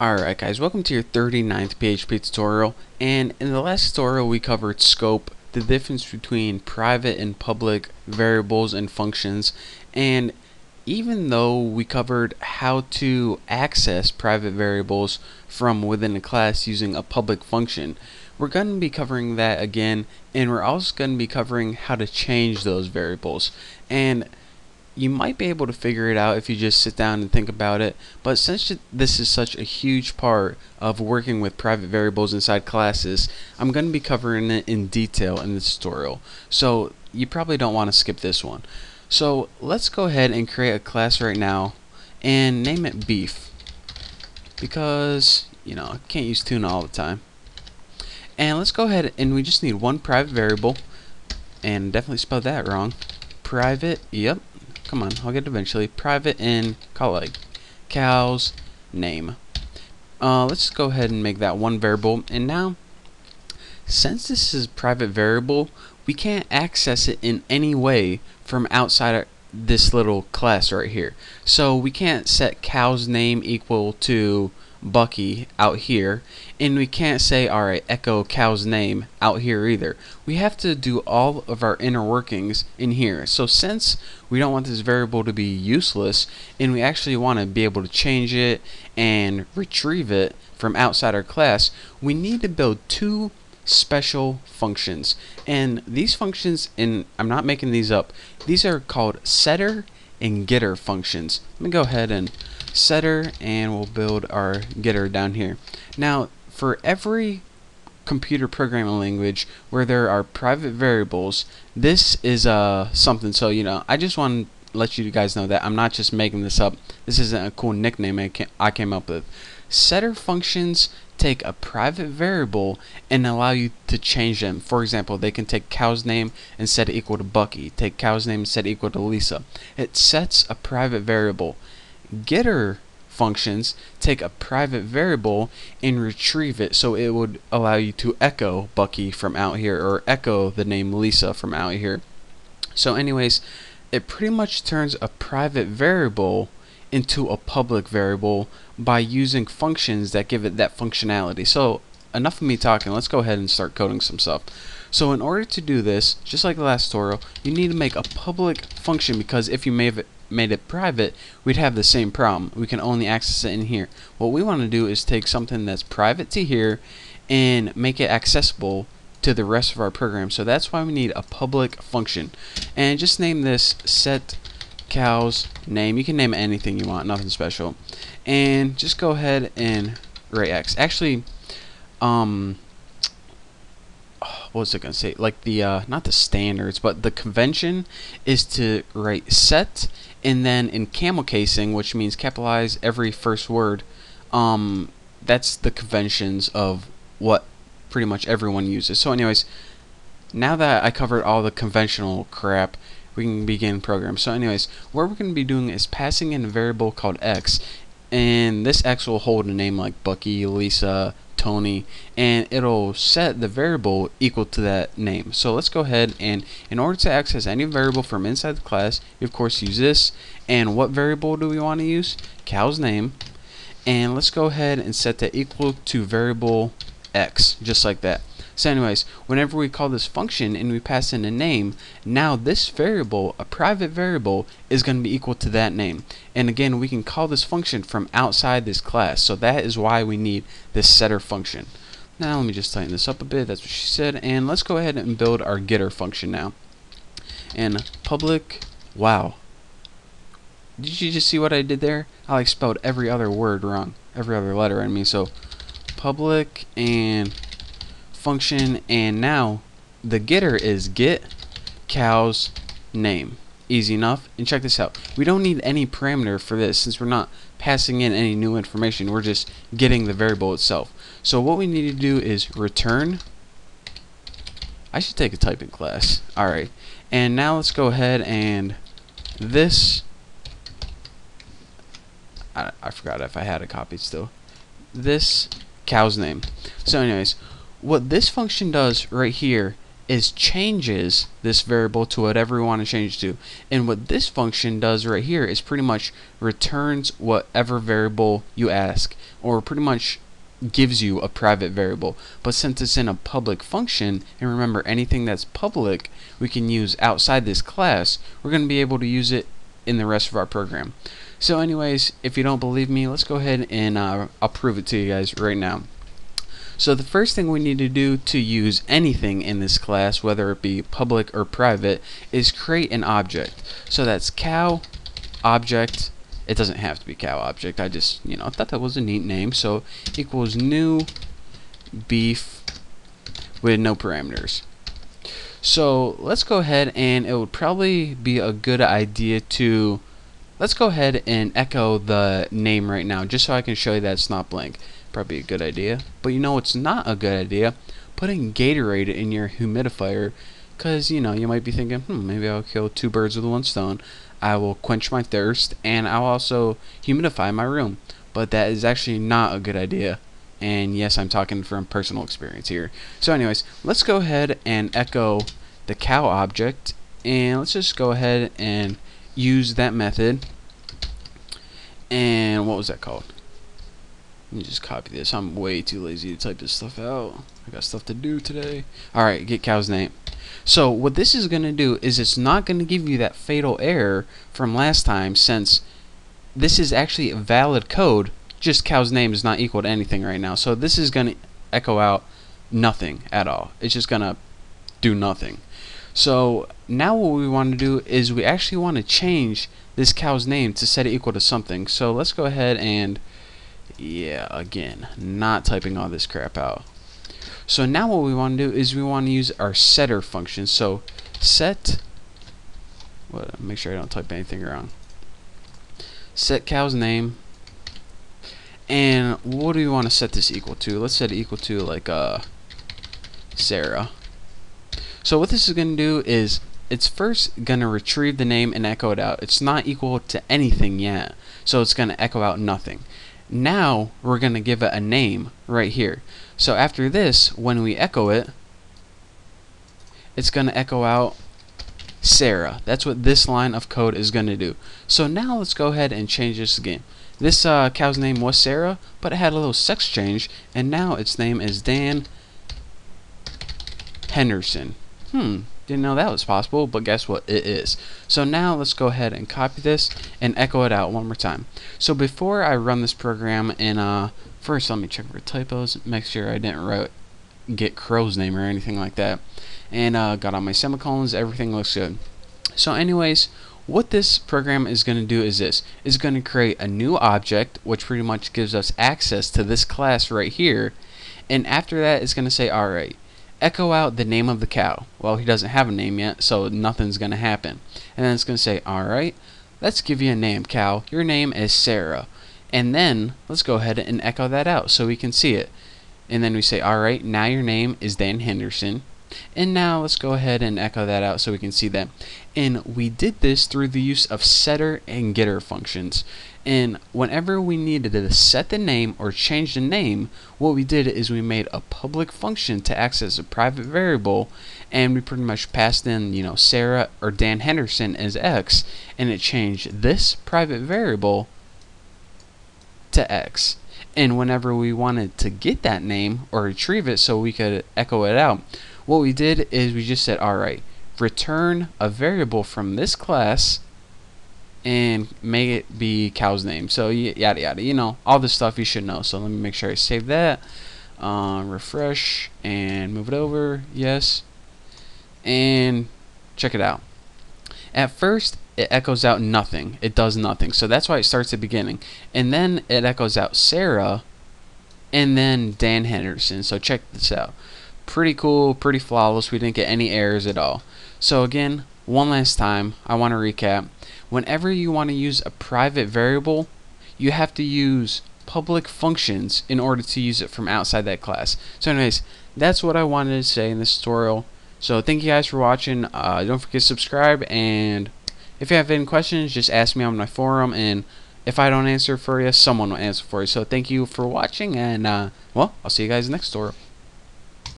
Alright guys, welcome to your 39th PHP tutorial and in the last tutorial we covered scope, the difference between private and public variables and functions and even though we covered how to access private variables from within a class using a public function, we're going to be covering that again and we're also going to be covering how to change those variables and you might be able to figure it out if you just sit down and think about it but since this is such a huge part of working with private variables inside classes I'm going to be covering it in detail in this tutorial. So you probably don't want to skip this one. So let's go ahead and create a class right now and name it beef. Because you know I can't use tuna all the time. And let's go ahead and we just need one private variable. And definitely spelled that wrong. Private yep Come on, I'll get it eventually. Private and it cows name. Uh, let's go ahead and make that one variable. And now, since this is private variable, we can't access it in any way from outside of this little class right here. So we can't set cow's name equal to Bucky out here and we can't say alright echo cow's name out here either. We have to do all of our inner workings in here. So since we don't want this variable to be useless and we actually want to be able to change it and retrieve it from outside our class we need to build two special functions. And these functions and I'm not making these up these are called setter and getter functions. Let me go ahead and setter and we'll build our getter down here. Now for every computer programming language where there are private variables this is uh, something. So you know I just want to let you guys know that I'm not just making this up. This isn't a cool nickname I, I came up with setter functions take a private variable and allow you to change them. For example, they can take cow's name and set it equal to Bucky, take cow's name and set it equal to Lisa. It sets a private variable getter functions take a private variable and retrieve it so it would allow you to echo Bucky from out here or echo the name Lisa from out here. So anyways, it pretty much turns a private variable into a public variable by using functions that give it that functionality. So enough of me talking, let's go ahead and start coding some stuff. So in order to do this, just like the last tutorial, you need to make a public function because if you made it, made it private, we'd have the same problem. We can only access it in here. What we want to do is take something that's private to here and make it accessible to the rest of our program. So that's why we need a public function. And just name this set cows name. You can name anything you want, nothing special. And just go ahead and write x. Actually, um, what was I gonna say? Like the uh, not the standards, but the convention is to write set and then in camel casing, which means capitalize every first word. Um, that's the conventions of what pretty much everyone uses. So, anyways, now that I covered all the conventional crap, we can begin program. So, anyways, what we're going to be doing is passing in a variable called x, and this x will hold a name like Bucky, Lisa, Tony and it'll set the variable equal to that name. So let's go ahead and in order to access any variable from inside the class, you of course use this. And what variable do we want to use? Cow's name. And let's go ahead and set that equal to variable x, just like that. So anyways, whenever we call this function and we pass in a name, now this variable, a private variable, is going to be equal to that name. And again, we can call this function from outside this class. So that is why we need this setter function. Now let me just tighten this up a bit. That's what she said. And let's go ahead and build our getter function now. And public, wow. Did you just see what I did there? I like spelled every other word wrong. Every other letter I mean. So public and function and now the getter is get cow's name. Easy enough and check this out. We don't need any parameter for this since we're not passing in any new information. We're just getting the variable itself. So what we need to do is return. I should take a typing class. Alright and now let's go ahead and this. I, I forgot if I had a copy still. This cow's name. So anyways what this function does right here is changes this variable to whatever we want to change to. And what this function does right here is pretty much returns whatever variable you ask, or pretty much gives you a private variable. But since it's in a public function, and remember anything that's public we can use outside this class, we're going to be able to use it in the rest of our program. So anyways, if you don't believe me, let's go ahead and uh, I'll prove it to you guys right now. So the first thing we need to do to use anything in this class, whether it be public or private, is create an object. So that's cow object. It doesn't have to be cow object. I just, you know, I thought that was a neat name. So equals new beef with no parameters. So let's go ahead and it would probably be a good idea to let's go ahead and echo the name right now just so I can show you that it's not blank probably a good idea. But you know it's not a good idea? Putting Gatorade in your humidifier because, you know, you might be thinking, hmm, maybe I'll kill two birds with one stone. I will quench my thirst and I'll also humidify my room. But that is actually not a good idea. And yes, I'm talking from personal experience here. So anyways, let's go ahead and echo the cow object. And let's just go ahead and use that method. And what was that called? Let me just copy this. I'm way too lazy to type this stuff out. I got stuff to do today. Alright, get cow's name. So what this is going to do is it's not going to give you that fatal error from last time since this is actually a valid code. Just cow's name is not equal to anything right now. So this is going to echo out nothing at all. It's just going to do nothing. So now what we want to do is we actually want to change this cow's name to set it equal to something. So let's go ahead and yeah, again, not typing all this crap out. So now what we want to do is we want to use our setter function. So set, what, make sure I don't type anything wrong. Set cow's name. And what do we want to set this equal to? Let's set it equal to like uh, Sarah. So what this is going to do is it's first going to retrieve the name and echo it out. It's not equal to anything yet. So it's going to echo out nothing. Now we're going to give it a name right here. So after this, when we echo it, it's going to echo out Sarah. That's what this line of code is going to do. So now let's go ahead and change this again. This uh, cow's name was Sarah, but it had a little sex change, and now its name is Dan Henderson. Hmm, didn't know that was possible, but guess what? It is. So now let's go ahead and copy this and echo it out one more time. So before I run this program and uh, first let me check for typos, make sure I didn't write get crow's name or anything like that. And uh, got all my semicolons, everything looks good. So anyways, what this program is going to do is this is going to create a new object which pretty much gives us access to this class right here and after that it's going to say alright echo out the name of the cow. Well, he doesn't have a name yet, so nothing's going to happen. And then it's going to say, alright, let's give you a name, cow. Your name is Sarah. And then let's go ahead and echo that out so we can see it. And then we say, alright, now your name is Dan Henderson. And now let's go ahead and echo that out so we can see that. And we did this through the use of setter and getter functions. And whenever we needed to set the name or change the name, what we did is we made a public function to access a private variable and we pretty much passed in, you know, Sarah or Dan Henderson as X and it changed this private variable to X. And whenever we wanted to get that name or retrieve it so we could echo it out, what we did is we just said, alright, return a variable from this class and make it be cow's name. So yada yada, you know, all this stuff you should know. So let me make sure I save that. Uh, refresh and move it over. Yes. And check it out. At first, it echoes out nothing. It does nothing. So that's why it starts at the beginning. And then it echoes out Sarah and then Dan Henderson. So check this out pretty cool, pretty flawless. We didn't get any errors at all. So again, one last time, I want to recap. Whenever you want to use a private variable, you have to use public functions in order to use it from outside that class. So anyways, that's what I wanted to say in this tutorial. So thank you guys for watching. Uh, don't forget to subscribe and if you have any questions, just ask me on my forum and if I don't answer for you, someone will answer for you. So thank you for watching and uh, well, I'll see you guys next tutorial.